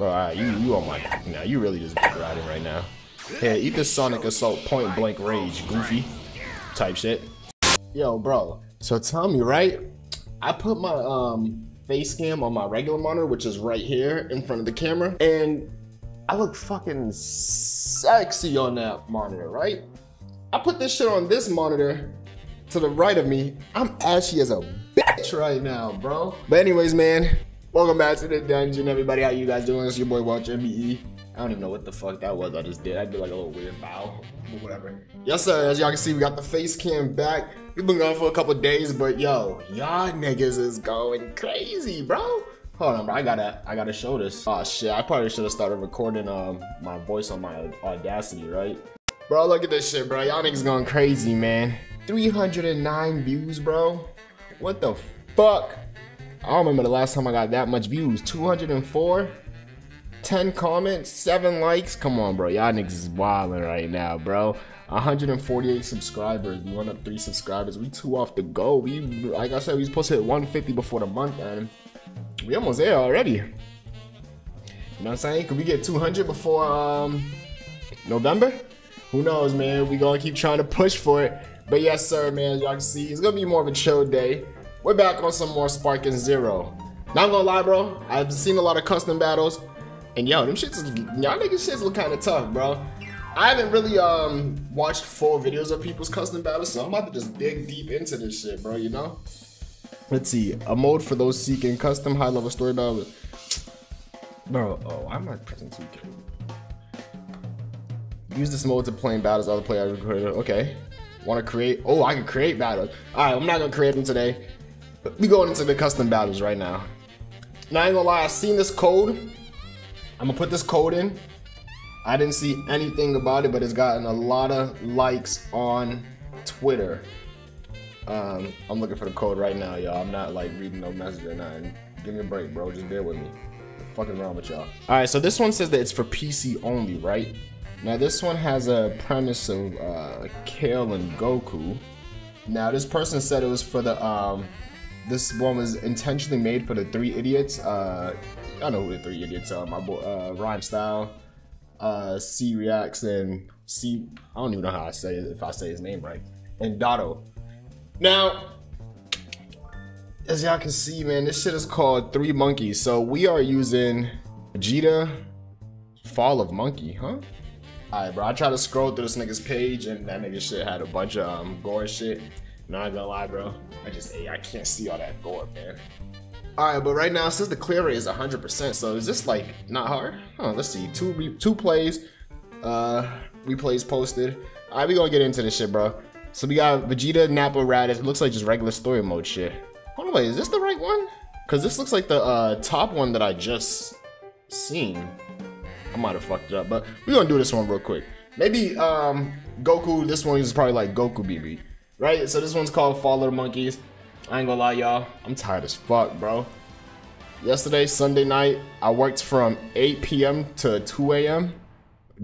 Bro, alright, you, you on my now. You really just riding right now. Here, eat this Sonic Assault Point Blank Rage, goofy type shit. Yo, bro. So tell me, right? I put my um face cam on my regular monitor, which is right here in front of the camera, and I look fucking sexy on that monitor, right? I put this shit on this monitor to the right of me. I'm ashy as a bitch right now, bro. But anyways, man, welcome back to the dungeon, everybody. How you guys doing? It's your boy Welch NBE. I don't even know what the fuck that was I just did. I did like a little weird bow, but whatever. Yes, sir. As y'all can see, we got the face cam back. We've been gone for a couple days, but yo, y'all niggas is going crazy, bro. Hold on, bro. I gotta, I gotta show this. Oh shit, I probably should have started recording um my voice on my Audacity, right? Bro, look at this shit, bro. Y'all niggas going crazy, man. 309 views, bro. What the fuck? I don't remember the last time I got that much views. 204, 10 comments, 7 likes. Come on, bro. Y'all niggas is wilding right now, bro. 148 subscribers. We went up 3 subscribers. We two off the go. We, like I said, we supposed to hit 150 before the month end. We almost there already. You know what I'm saying? Could we get 200 before um November? Who knows, man? We gonna keep trying to push for it. But yes, sir, man. Y'all can see it's gonna be more of a chill day. We're back on some more Sparking Zero. Not gonna lie, bro. I've seen a lot of custom battles, and yo, them shits, y'all niggas shits look kind of tough, bro. I haven't really um watched full videos of people's custom battles, so I'm about to just dig deep into this shit, bro. You know. Let's see, a mode for those seeking custom high-level story battles. Bro, oh, I'm not pressing 2K. Use this mode to playing battles other players. Okay. Want to create? Oh, I can create battles. All right, I'm not gonna create them today. We going into the custom battles right now. Now I ain't gonna lie, I seen this code. I'm gonna put this code in. I didn't see anything about it, but it's gotten a lot of likes on Twitter. Um, I'm looking for the code right now, y'all. I'm not like reading no message or nothing. Give me a break, bro. Just bear with me. Fucking wrong with y'all? All right, so this one says that it's for PC only, right? Now this one has a premise of uh, Kale and Goku. Now this person said it was for the um, this one was intentionally made for the three idiots. Uh, I know who the three idiots are. My boy uh, Rhyme Style, uh, C Reacts, and C. I don't even know how I say it if I say his name right. And Dotto. Now, as y'all can see, man, this shit is called Three Monkeys. So we are using Vegeta Fall of Monkey, huh? Alright, bro. I tried to scroll through this nigga's page and that nigga shit had a bunch of um, gore shit. Not gonna lie, bro. I just, I can't see all that gore, man. Alright, but right now, since the clear rate is 100%, so is this like not hard? Huh, let's see. Two two plays, uh, replays posted. Alright, we gonna get into this shit, bro. So we got Vegeta, Nappa, Raditz. It looks like just regular story mode shit. Hold on, wait, is this the right one? Cause this looks like the uh, top one that I just seen. I might have fucked it up, but we're gonna do this one real quick. Maybe um, Goku, this one is probably like Goku BB, right? So this one's called Fall of the Monkeys. I ain't gonna lie, y'all. I'm tired as fuck, bro. Yesterday, Sunday night, I worked from 8 p.m. to 2 a.m.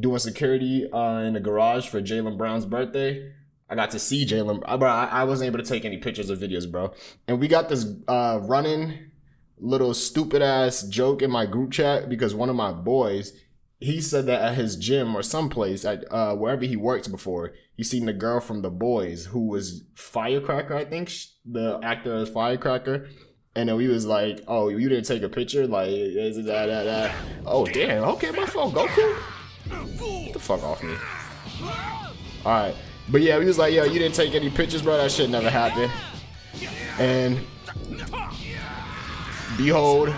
doing security uh, in the garage for Jalen Brown's birthday. I got to see Jalen, bro. I, I wasn't able to take any pictures or videos, bro. And we got this uh, running little stupid ass joke in my group chat because one of my boys he said that at his gym or someplace at uh, wherever he worked before, he seen the girl from The Boys who was Firecracker, I think the actor is Firecracker, and then we was like, "Oh, you didn't take a picture? Like, is it that that that? Oh, damn. Okay, my phone, Goku. Get the fuck off me. All right, but yeah, we was like, "Yo, you didn't take any pictures, bro. That shit never happened." And behold,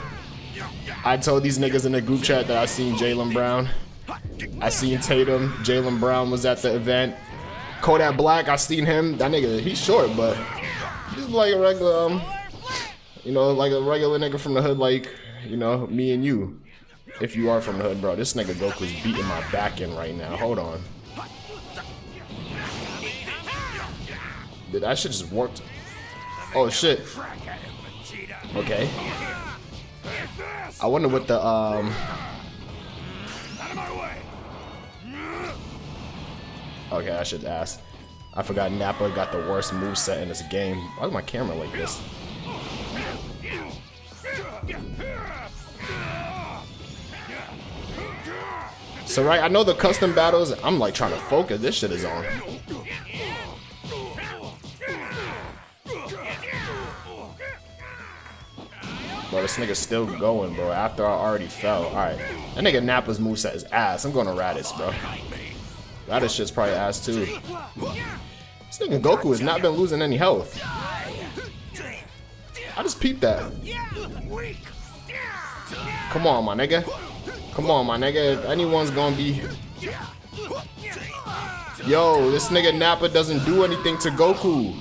I told these niggas in the group chat that I seen Jalen Brown. I seen Tatum. Jalen Brown was at the event. Kodak Black, I seen him. That nigga, he's short, but he's like a regular, um, you know, like a regular nigga from the hood, like, you know, me and you. If you are from the hood, bro. This nigga Goku's beating my back in right now. Hold on. Did that shit just worked? Oh, shit. Okay. I wonder what the um. Okay, I should ask. I forgot Nappa got the worst move set in this game. Why is my camera like this? So right, I know the custom battles. I'm like trying to focus. This shit is on. Bro, this nigga's still going, bro, after I already fell. Alright. That nigga Nappa's moveset is ass. I'm going to Raditz, bro. Raditz shit's probably ass, too. This nigga Goku has not been losing any health. I just peeped that. Come on, my nigga. Come on, my nigga. If anyone's gonna be... Yo, this nigga Nappa doesn't do anything to Goku.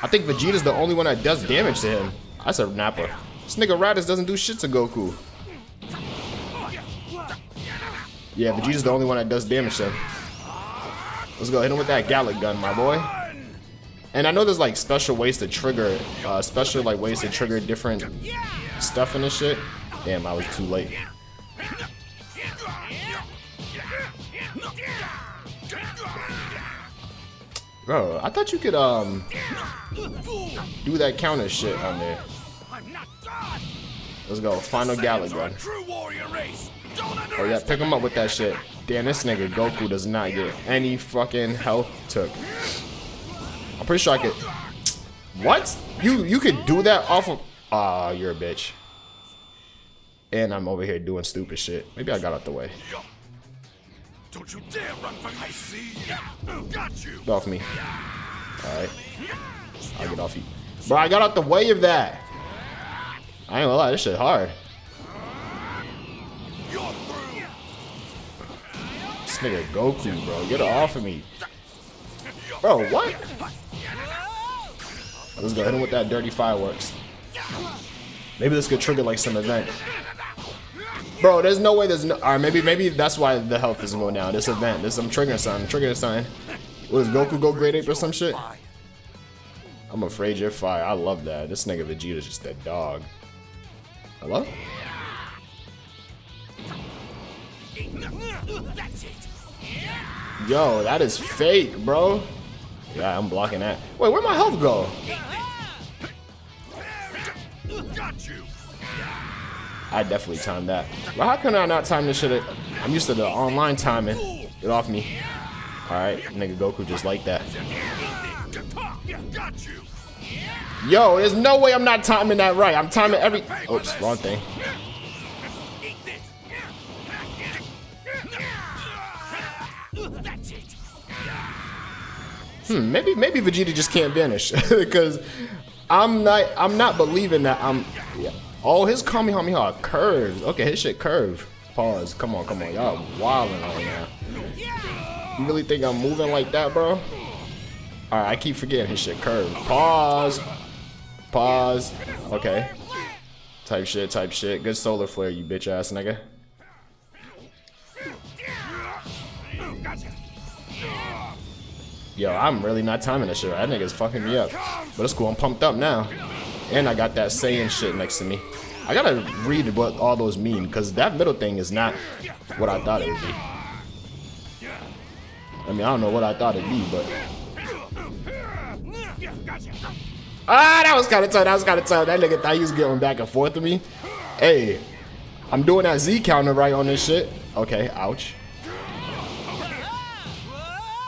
I think Vegeta's the only one that does damage to him. I said Nappa. This nigga Raditz doesn't do shit to Goku. Yeah, Vegeta's the only one that does damage to him. Let's go hit him with that Galick gun, my boy. And I know there's like special ways to trigger, uh, special like ways to trigger different stuff in this shit. Damn, I was too late. Bro, I thought you could um do that counter shit on there. Let's go, final gun. Oh yeah, pick him up with that shit. Damn, this nigga Goku does not get any fucking health took. I'm pretty sure I could. What? You you could do that off of? Ah, uh, you're a bitch. And I'm over here doing stupid shit. Maybe I got out the way. Don't you dare run from me! I see you. Got you. Get off me. Alright. I'll get off you. Bro, I got out the way of that. I ain't gonna lie, this shit hard. This nigga Goku, bro. Get off of me. Bro, what? Let's go hit him with that dirty fireworks. Maybe this could trigger like some event. Bro, there's no way there's no. Alright, maybe maybe that's why the health isn't going down. This event, this um, I'm triggering sign. Triggering sign. What does Goku go Great Ape or some shit? I'm afraid you're fire. I love that. This nigga Vegeta's just that dog. Hello? Yo, that is fake, bro. Yeah, I'm blocking that. Wait, where'd my health go? Got you. I definitely timed that. But how can I not time this shit? I'm used to the online timing. Get off me. Alright, nigga Goku just like that. Yo, there's no way I'm not timing that right. I'm timing every... Oops, wrong thing. Hmm, maybe maybe Vegeta just can't vanish because I'm not I'm not believing that I'm yeah. Oh, his Kamehameha curves. Okay, his shit curve. Pause. Come on, come on. Y'all wilding on now. You really think I'm moving like that, bro? Alright, I keep forgetting his shit curve. Pause. Pause. Okay. Type shit, type shit. Good solar flare, you bitch ass nigga. Yo, I'm really not timing this shit. That nigga's fucking me up. But it's cool. I'm pumped up now. And I got that saying shit next to me. I gotta read what all those mean, because that middle thing is not what I thought it would be. I mean, I don't know what I thought it'd be, but... Ah, that was kind of tough. That was kind of tough. That nigga thought he was getting back and forth with me. Hey, I'm doing that Z counter right on this shit. Okay, ouch.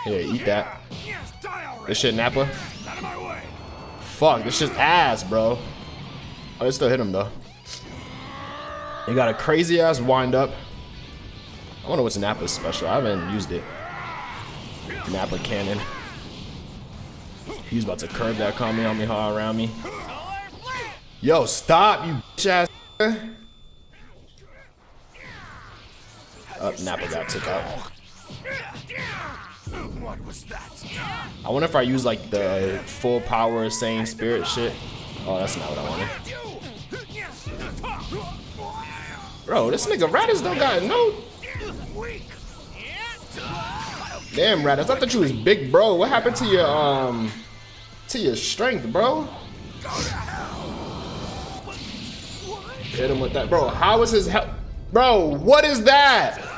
Here, eat that. This shit Nappa. Fuck, this shit's ass, bro. Oh, it still hit him though. He got a crazy ass wind up. I wonder what's Nappa's special. I haven't used it. Nappa cannon. He's about to curve that Kamehameha around me. Yo, stop, you bitch ass. Up, Nappa got took out. What was that? I wonder if I use like the full power Saiyan spirit shit. Oh, that's not what I wanted. Bro, this nigga Raditz don't got no. Damn, Raditz, I thought you was big, bro. What happened to your um, to your strength, bro? Hit him with that, bro. How is his health, bro? What is that?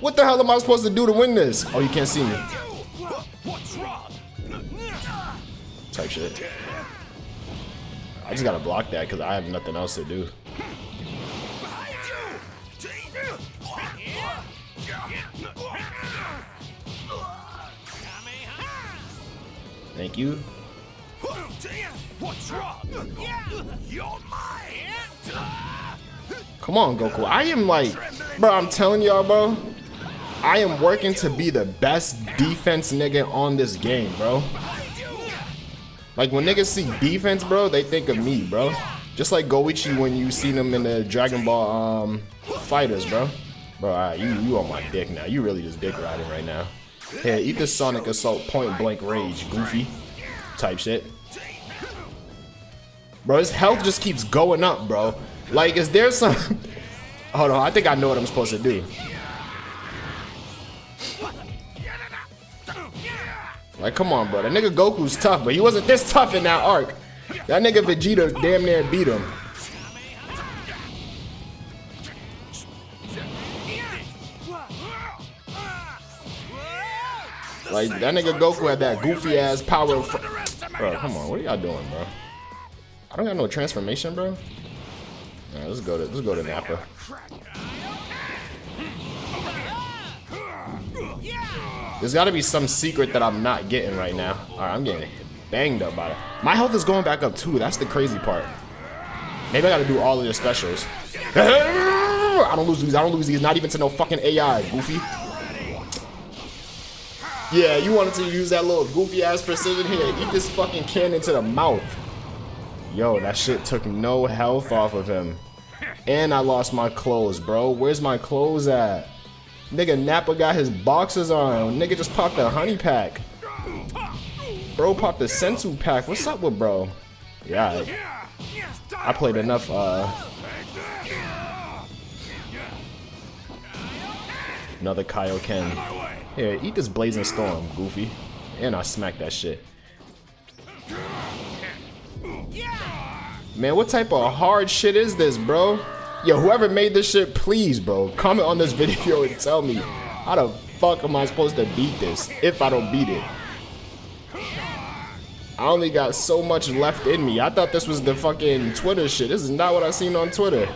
What the hell am I supposed to do to win this? Oh, you can't see me. Type shit. I just gotta block that because I have nothing else to do. Thank you. Come on, Goku. I am like, bro, I'm telling y'all, bro. I am working to be the best defense nigga on this game, bro. Like when niggas see defense, bro, they think of me, bro. Just like Goichi when you see them in the Dragon Ball um, fighters, bro. Bro, right, you you on my dick now. You really just dick riding right now. Here, eat the Sonic Assault Point Blank Rage, goofy type shit. Bro, his health just keeps going up, bro. Like, is there some... Hold on, I think I know what I'm supposed to do. Like, come on, bro. That nigga Goku's tough, but he wasn't this tough in that arc. That nigga Vegeta damn near beat him. Like, that nigga Goku had that goofy ass power. Bro, come on. What are y'all doing, bro? I don't got no transformation, bro. Right, let's go to let's go to Nappa. There's got to be some secret that I'm not getting right now. All right, I'm getting banged up by it. My health is going back up too. That's the crazy part. Maybe I got to do all of your specials. I don't lose these. I don't lose these. Not even to no fucking AI, Goofy. Yeah, you wanted to use that little goofy ass precision here. Eat this fucking cannon to the mouth. Yo, that shit took no health off of him. And I lost my clothes, bro. Where's my clothes at? Nigga Nappa got his boxes on. Nigga just popped a honey pack. Bro popped the senzu pack. What's up with bro? Yeah. I played enough uh Another Kaioken. Here, eat this Blazing Storm, Goofy. And I smack that shit. Man, what type of hard shit is this, bro? Yo, whoever made this shit, please, bro, comment on this video and tell me how the fuck am I supposed to beat this if I don't beat it? I only got so much left in me. I thought this was the fucking Twitter shit. This is not what I seen on Twitter.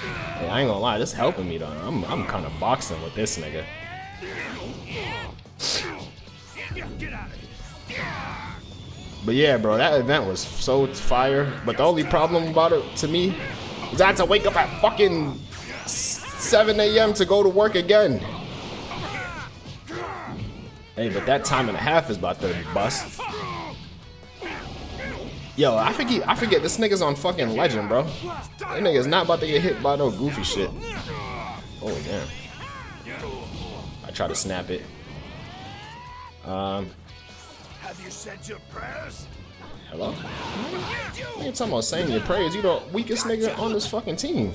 Hey, I ain't gonna lie, this helping me though. I'm, I'm kind of boxing with this nigga. But yeah, bro, that event was so fire. But the only problem about it to me is I had to wake up at fucking 7 a.m. to go to work again. Hey, but that time and a half is about to bust. Yo, I forget, I forget this nigga's on fucking legend, bro. That nigga's not about to get hit by no goofy shit. Oh damn. I try to snap it. Um, have you said your prayers? Hello? You ain't talking about saying your prayers. You the weakest nigga on this fucking team.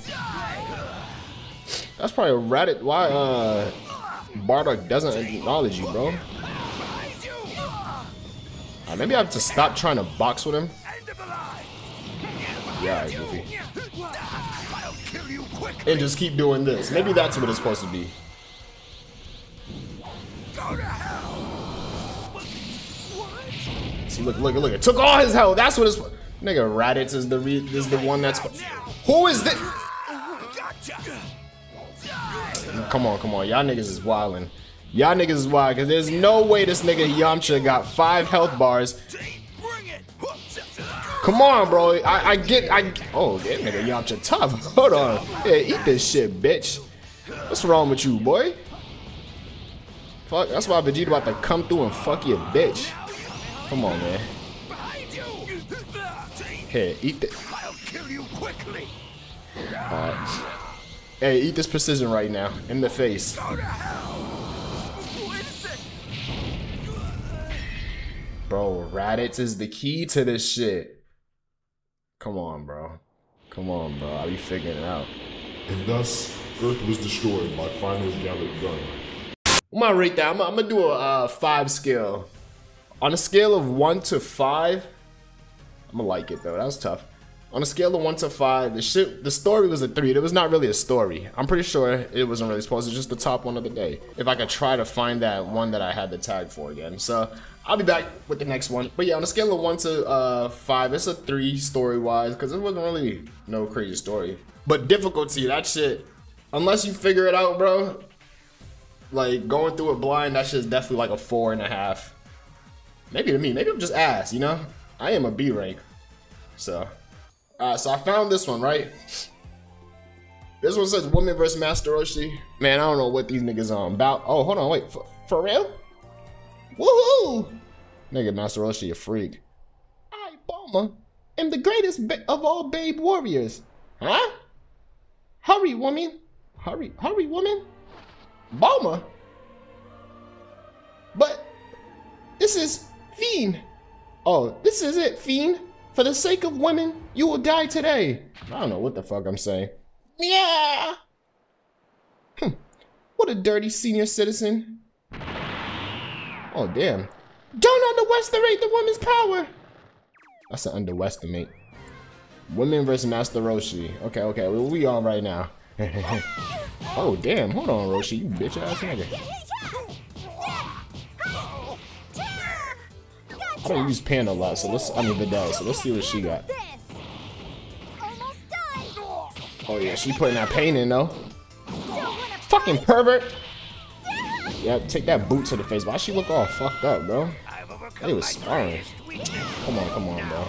That's probably a Reddit why uh Bardock doesn't acknowledge you, bro. Uh, maybe I have to stop trying to box with him. Yeah, right, Goofy. And just keep doing this. Maybe that's what it's supposed to be. Look, look, look. It took all his health. That's what it's. Nigga, Raditz is the re is the one that's. Who is this? Come on, come on. Y'all niggas is wildin'. Y'all niggas is wild, because there's no way this nigga Yamcha got five health bars. Come on, bro. I, I get, I, oh, that nigga Yamcha tough. Hold on. Yeah, eat this shit, bitch. What's wrong with you, boy? Fuck, that's why Vegeta about to come through and fuck your bitch. Come on, man. Here, eat this. I'll kill you quickly. Alright. Hey, eat this precision right now. In the face. Bro, Raditz is the key to this shit. Come on, bro. Come on, bro. I'll be figuring it out. And thus, Earth was destroyed by finally gathered gun. I'm gonna rate that. I'm, I'm gonna do a uh, five scale. On a scale of one to five, I'm gonna like it though. That was tough. On a scale of one to five, the shit, the story was a three. It was not really a story. I'm pretty sure it wasn't really supposed to. Just the top one of the day. If I could try to find that one that I had the tag for again. So I'll be back with the next one. But yeah, on a scale of one to uh, five, it's a three story wise because it wasn't really no crazy story. But difficulty, that shit. Unless you figure it out, bro. Like going through it blind, that shit's definitely like a four and a half. Maybe to me, maybe I'm just ass, you know? I am a B rank. So Alright, so I found this one, right? This one says Woman versus Master Roshi. Man, I don't know what these niggas on about. Oh, hold on, wait. For, for real? Woohoo! Nigga, Master Roshi, a freak. I, Bulma, am the greatest of all babe warriors. Huh? Hurry, woman. Hurry, hurry, woman. Bulma? But this is Fiend. Oh, this is it, Fiend. For the sake of women, you will die today. I don't know what the fuck I'm saying. Yeah. Hm. What a dirty senior citizen. Oh, damn. Don't underestimate the woman's power. That's an underestimate. Women versus Master Roshi. Okay, okay, what we on right now? oh, damn. Hold on, Roshi, you bitch ass nigga. I don't use Pan a lot, so let's, I mean Videl, so let's see what she got. Oh yeah, she putting that pain in though. Fucking pervert! Yeah, take that boot to the face. Why she look all fucked up, bro? They was sparring. Come on, come on, bro.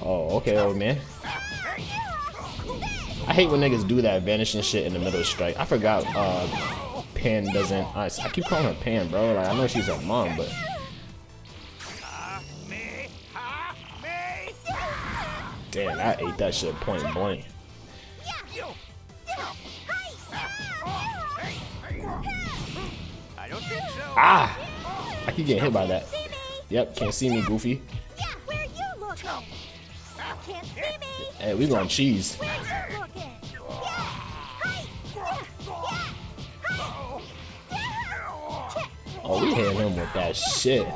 Oh, okay, old man. I hate when niggas do that vanishing shit in the middle of strike. I forgot uh, Pan doesn't. I, I keep calling her Pan, bro. Like I know she's her mom, but. Damn, I ate that shit point blank. Ah! I keep getting hit by that. Yep, can't see me, Goofy. Hey, we going cheese. Oh, we hit him with that shit.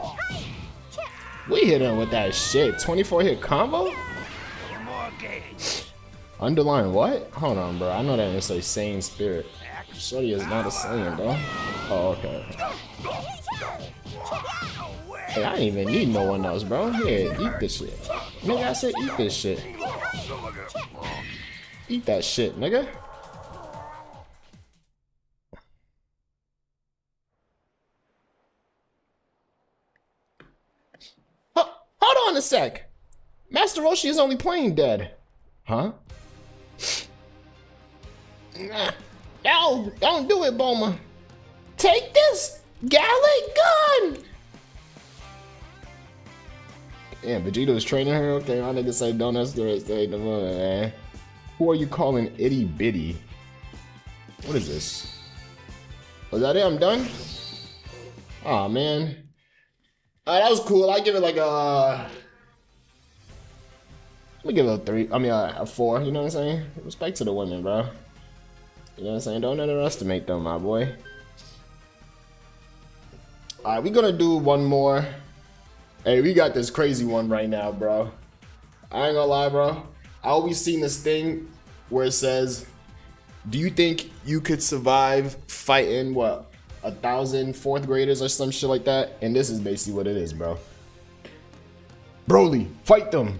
We hit him with that shit. 24 hit combo? Underline what? Hold on, bro. I know that it's a Saiyan spirit. Shorty is not a Saiyan, bro. Oh, okay. Hey, I didn't even need no one else, bro. Here, eat this shit. Nigga, I said eat this shit. Eat that shit, nigga. Hold on a sec. Master Roshi is only playing dead. Huh? No, don't do it, Bulma. Take this Galick gun! Yeah, Vegeta is training her. Okay, my nigga say don't underestimate the mother, man. Who are you calling itty bitty? What is this? Was that it? I'm done? oh, man. Uh, that was cool. I give it like a let me give it a three. I mean, a, a, four. You know what I'm saying? Respect to the women, bro. You know what I'm saying? Don't underestimate them, my boy. All right, we gonna do one more. Hey, we got this crazy one right now, bro. I ain't gonna lie, bro. I always seen this thing where it says, "Do you think you could survive fighting what a thousand fourth graders or some shit like that?" And this is basically what it is, bro. Broly, fight them.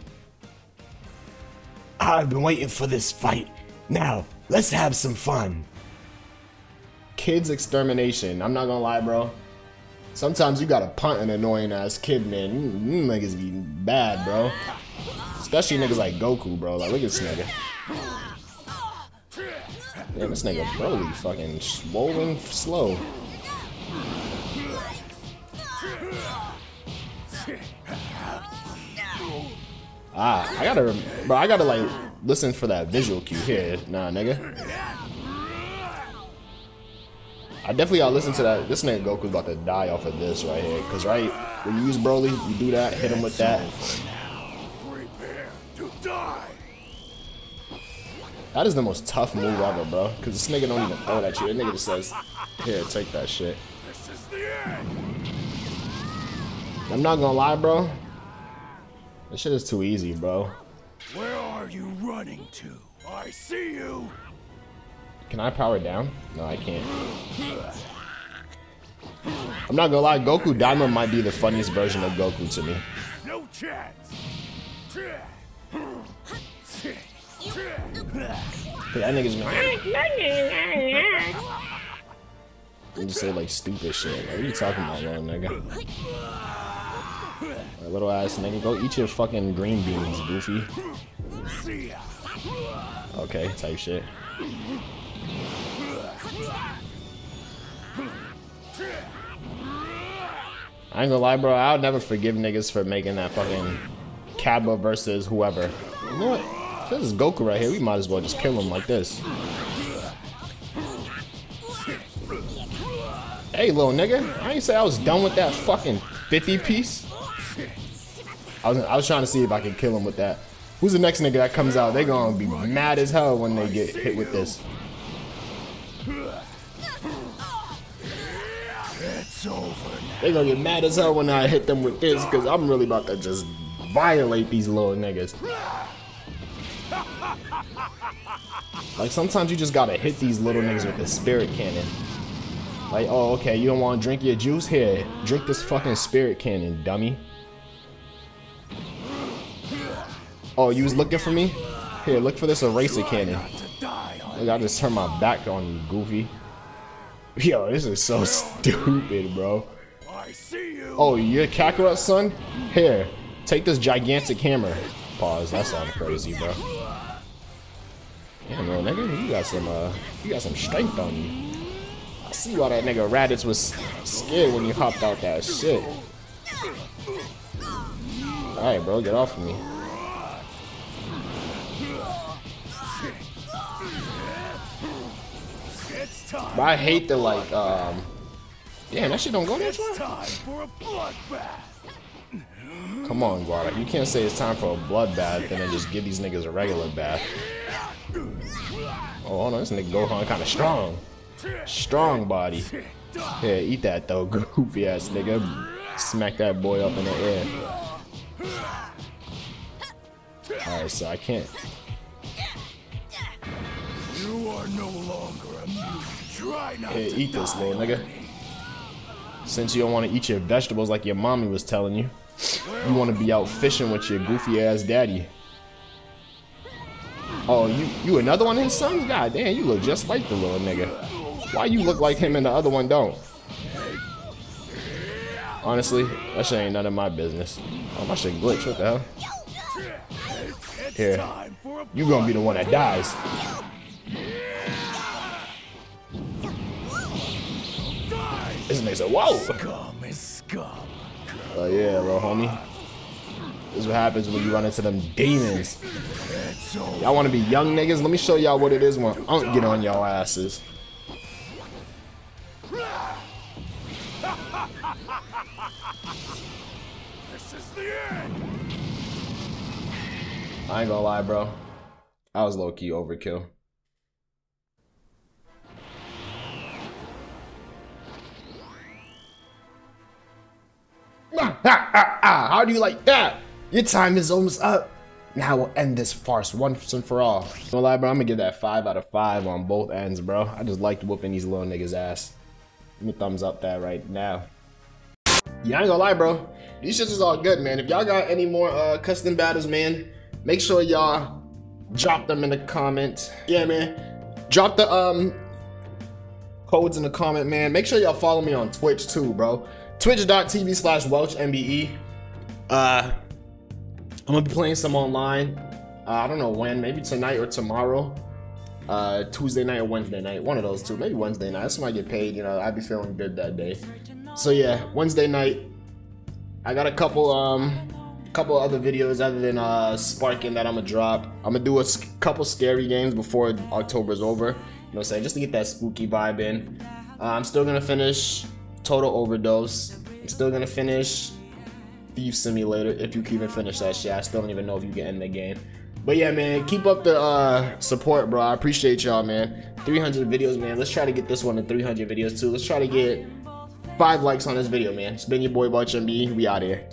I've been waiting for this fight. Now, let's have some fun. Kids extermination. I'm not gonna lie, bro. Sometimes you gotta punt an annoying ass kid, man. You niggas be bad, bro. Especially niggas like Goku, bro. Like, look at this nigga. Damn, this nigga Broly fucking swollen slow. Ah, I gotta, bro, I gotta like listen for that visual cue here. Nah, nigga. I definitely gotta listen to that. This nigga Goku's about to die off of this right here. Cause right, when you use Broly, you do that, hit him with that. That is the most tough move ever, bro. Cause this nigga don't even throw it at you. That nigga just says, here, take that shit. I'm not gonna lie, bro. This shit is too easy, bro. Where are you running to? I see you. Can I power down? No, I can't. I'm not gonna lie, Goku Daima might be the funniest version of Goku to me. No chance. That nigga's gonna just say like stupid shit. Like, what are you talking about, little nigga? Like, little ass nigga, go eat your fucking green beans, Goofy. Okay, type shit. I ain't gonna lie, bro. I'll never forgive niggas for making that fucking Cabba versus whoever. You know what? This is Goku right here. We might as well just kill him like this. Hey, little nigga. I ain't say I was done with that fucking 50 piece. I was, I was trying to see if I could kill him with that. Who's the next nigga that comes out? They gonna be mad as hell when they get hit with this. It's over. They gonna get mad as hell when I hit them with this, cause I'm really about to just violate these little niggas. Like sometimes you just gotta hit these little niggas with the spirit cannon. Like, oh, okay, you don't want to drink your juice? Here, drink this fucking spirit cannon, dummy. Oh, you was looking for me? Here, look for this eraser cannon. I just turned my back on you, goofy. Yo, this is so stupid, bro. I see you. Oh, you're Kakarot, son? Here, take this gigantic hammer. Pause, that sounds crazy, bro. Damn, bro, nigga, you got some, uh, you got some strength on you. I see why that nigga Raditz was scared when you hopped out that shit. Alright, bro, get off of me. But I hate the, like, um... Damn, that shit don't go that far? a. Come on, Guara. You can't say it's time for a bloodbath and then just give these niggas a regular bath. Oh, hold on. This nigga Gohan kind of strong. Strong body. Yeah, eat that though, goofy ass nigga. Smack that boy up in the air. Alright, so I can't. You are no longer. Try Here, eat this, little nigga. Since you don't want to eat your vegetables like your mommy was telling you, you want to be out fishing with your goofy ass daddy. Oh, you you another one of his sons? God damn, you look just like the little nigga. Why you look like him and the other one don't? Honestly, that shit ain't none of my business. Oh, my shit glitch. What the hell? Here. time for a You gonna be the one that dies. Nigga said, whoa! Scum is scum. Oh yeah, little homie. This is what happens when you run into them demons. Y'all want to be young niggas? Let me show y'all what it is when Unk get on y'all asses. This is the end. I ain't gonna lie, bro. I was low key overkill. How do you like that? Your time is almost up. Now we'll end this farce once and for all. No lie, bro. I'm gonna give that five out of five on both ends, bro. I just liked whooping these little niggas' ass. Let me thumbs up that right now. Yeah, I ain't gonna lie, bro. These shits is all good, man. If y'all got any more uh, custom battles, man, make sure y'all drop them in the comment. Yeah, man. Drop the um codes in the comment, man. Make sure y'all follow me on Twitch too, bro. Twitch.tv slash WelchNBE. Uh, I'm gonna be playing some online. Uh, I don't know when, maybe tonight or tomorrow. Uh, Tuesday night or Wednesday night, one of those two. Maybe Wednesday night. That's when I get paid. You know, I'd be feeling good that day. So yeah, Wednesday night. I got a couple um, couple other videos other than uh Sparking that I'm gonna drop. I'm gonna do a couple scary games before October's over. You know what I'm saying? Just to get that spooky vibe in. Uh, I'm still gonna finish Total Overdose. I'm still gonna finish Thief Simulator if you can even finish that shit. I still don't even know if you can end the game. But yeah, man, keep up the uh, support, bro. I appreciate y'all, man. 300 videos, man. Let's try to get this one to 300 videos too. Let's try to get five likes on this video, man. It's been your boy Butch MB. We out here.